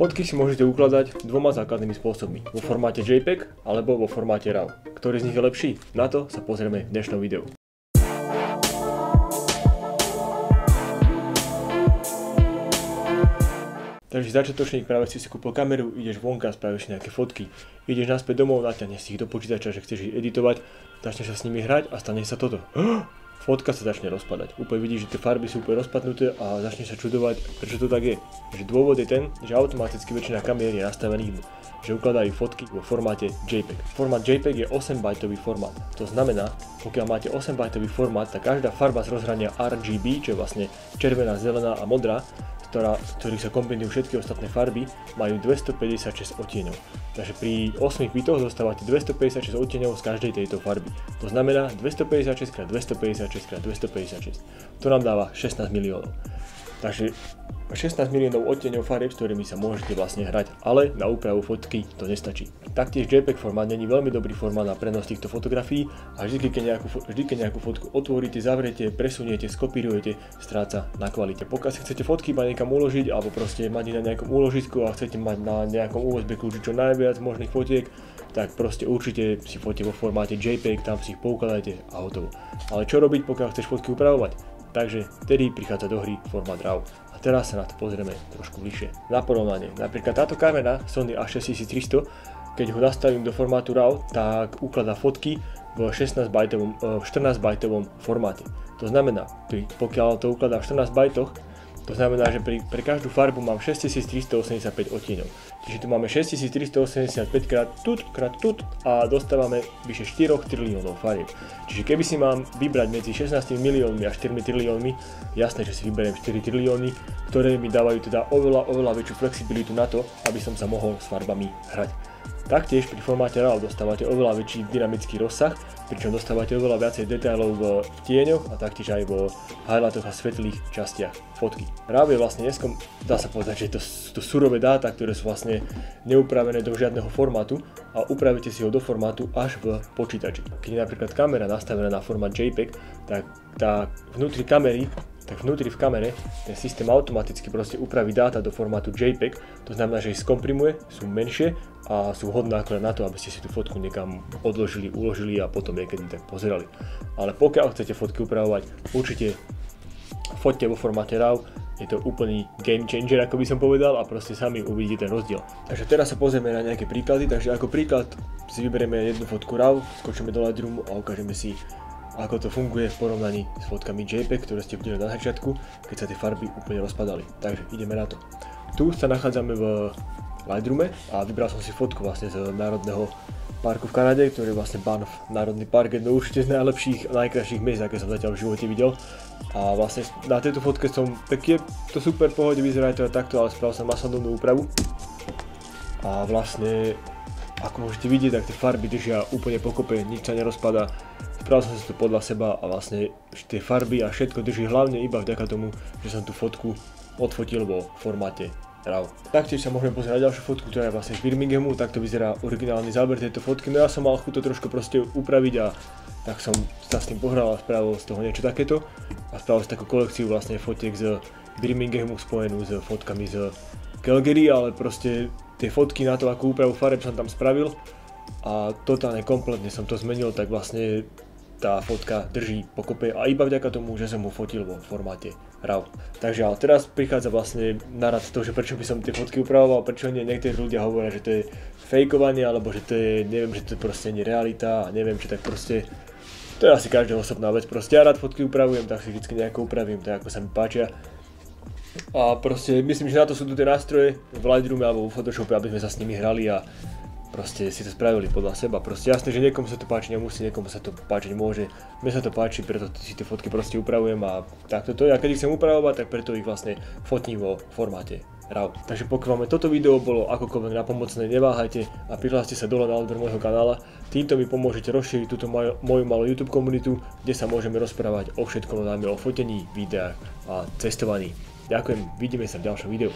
Fotky si môžete ukladať dvoma základnými spôsobmi. Vo formáte JPEG alebo vo formáte RAW. Ktorý z nich je lepší? Na to sa pozrieme v dnešnom videu. Takže začiatočník práve si si kúpil kameru, ideš vonka, spravíš nejaké fotky, ideš naspäť domov, natiahneš si ich do počítača, že chceš ich editovať, začneš sa s nimi hrať a stane sa toto. Fotka sa začne rozpadať. Úplne vidíš, že tie farby sú úplne rozpadnuté a začneš sa čudovať, prečo to tak je. Že dôvod je ten, že automaticky väčšina kamier je nastavených že ukladajú fotky vo formáte JPEG. Formát JPEG je 8 bajtový formát. To znamená, pokiaľ máte 8 bajtový formát, tak každá farba z rozhrania RGB, čo je vlastne červená, zelená a modrá, ktorá, ktorých sa kombinujú všetky ostatné farby, majú 256 odtieňov. Takže pri 8 bitoch dostávate 256 odtieňov z každej tejto farby. To znamená 256 x 256 x 256. To nám dáva 16 miliónov. Takže 16 miliónov odtieňov farieb, s ktorými sa môžete vlastne hrať, ale na úpravu fotky to nestačí. Taktiež JPEG formát není veľmi dobrý formát na prenos týchto fotografií a vždy, keď nejakú, vždy, keď nejakú fotku otvoríte, zavriete, presuniete, skopírujete, stráca na kvalite. Pokiaľ si chcete fotky iba niekam uložiť alebo proste mať na nejakom úložisku a chcete mať na nejakom USB kľúči čo najviac možných fotiek, tak proste určite si fotie vo formáte JPEG, tam si ich poukladajte a hotovo. Ale čo robiť, pokiaľ chceš fotky upravovať? Takže vtedy prichádza do hry formát RAW teraz sa na to pozrieme trošku bližšie. Na porovnanie, napríklad táto kamera Sony A6300, keď ho nastavím do formátu RAW, tak ukladá fotky v 16 bajtovom, eh, v 14 bajtovom formáte. To znamená, pokiaľ to ukladá v 14 bajtoch, to znamená, že pri, pre každú farbu mám 6385 odtieňov. Čiže tu máme 6385 krát tut krát tut a dostávame vyše 4 triliónov farieb. Čiže keby si mám vybrať medzi 16 miliónmi a 4 triliónmi, jasné, že si vyberiem 4 trilióny, ktoré mi dávajú teda oveľa, oveľa väčšiu flexibilitu na to, aby som sa mohol s farbami hrať. Taktiež pri formáte RAW dostávate oveľa väčší dynamický rozsah, pričom dostávate oveľa viacej detailov v tieňoch a taktiež aj vo highlightoch a svetlých častiach fotky. RAW je vlastne neskom, dá sa povedať, že to sú to surové dáta, ktoré sú vlastne neupravené do žiadneho formátu a upravíte si ho do formátu až v počítači. Keď je napríklad kamera nastavená na formát JPEG, tak tá vnútri kamery tak vnútri v kamere ten systém automaticky proste upraví dáta do formátu JPEG, to znamená, že ich skomprimuje, sú menšie a sú hodné akorát na to, aby ste si tú fotku niekam odložili, uložili a potom niekedy tak pozerali. Ale pokiaľ chcete fotky upravovať, určite foťte vo formáte RAW, je to úplný game changer, ako by som povedal a proste sami uvidíte ten rozdiel. Takže teraz sa pozrieme na nejaké príklady, takže ako príklad si vyberieme jednu fotku RAW, skočíme do Lightroomu a ukážeme si ako to funguje v porovnaní s fotkami JPEG, ktoré ste videli na začiatku, keď sa tie farby úplne rozpadali. Takže ideme na to. Tu sa nachádzame v Lightroome a vybral som si fotku vlastne z Národného parku v Kanade, ktorý je vlastne Banff Národný park, jedno určite z najlepších a najkrajších miest, aké som zatiaľ v živote videl. A vlastne na tejto fotke som, tak je to super pohode, vyzerá to takto, ale spravil som masonovnú úpravu. A vlastne, ako môžete vidieť, tak tie farby držia úplne pokope, nič sa nerozpada, Spravil som si to podľa seba a vlastne tie farby a všetko drží hlavne iba vďaka tomu, že som tú fotku odfotil vo formáte RAW. Taktiež sa môžeme pozrieť na ďalšiu fotku, ktorá je vlastne z Birminghamu, takto vyzerá originálny záber tejto fotky, no ja som mal chuť to trošku proste upraviť a tak som sa s tým pohral a spravil z toho niečo takéto a spravil si takú kolekciu vlastne fotiek z Birminghamu spojenú s fotkami z Calgary, ale proste tie fotky na to, akú úpravu fareb som tam spravil a totálne kompletne som to zmenil, tak vlastne tá fotka drží pokope a iba vďaka tomu, že som mu fotil vo formáte RAW. Takže ale teraz prichádza vlastne narad to, že prečo by som tie fotky upravoval, prečo nie niektorí ľudia hovoria, že to je fejkovanie, alebo že to je, neviem, že to je proste nie realita a neviem, či tak proste to je asi každá osobná vec, proste ja rád fotky upravujem, tak si vždy nejako upravím, tak ako sa mi páčia. A proste myslím, že na to sú tu tie nástroje v Lightroome alebo v Photoshope, aby sme sa s nimi hrali a proste si to spravili podľa seba. Proste jasné, že niekomu sa to páči nemusí, niekomu sa to páčiť môže. Mne sa to páči, preto si tie fotky proste upravujem a takto to je. A keď ich chcem upravovať, tak preto ich vlastne fotím vo formáte RAW. Takže pokiaľ vám toto video bolo akokoľvek napomocné, neváhajte a prihláste sa dole na odber môjho kanála. Týmto mi pomôžete rozšíriť túto moju, moju malú YouTube komunitu, kde sa môžeme rozprávať o všetkom, najmä o fotení, videách a cestovaní. Ďakujem, vidíme sa v ďalšom videu.